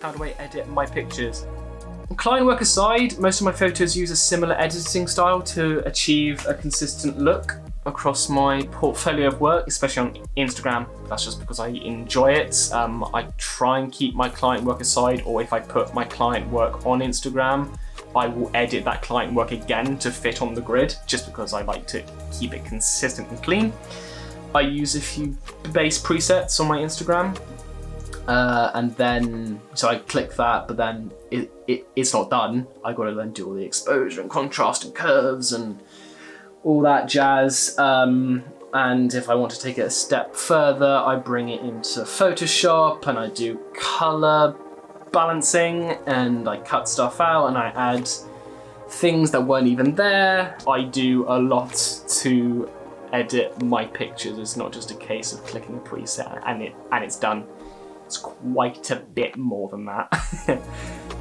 How do I edit my pictures? Client work aside, most of my photos use a similar editing style to achieve a consistent look across my portfolio of work, especially on Instagram. That's just because I enjoy it. Um, I try and keep my client work aside, or if I put my client work on Instagram, I will edit that client work again to fit on the grid, just because I like to keep it consistent and clean. I use a few base presets on my Instagram, uh, and then so I click that, but then it, it, it's not done. I got to then do all the exposure and contrast and curves and all that jazz. Um, and if I want to take it a step further, I bring it into Photoshop and I do color balancing and I cut stuff out and I add things that weren't even there. I do a lot to edit my pictures. It's not just a case of clicking a preset and it and it's done. It's quite a bit more than that.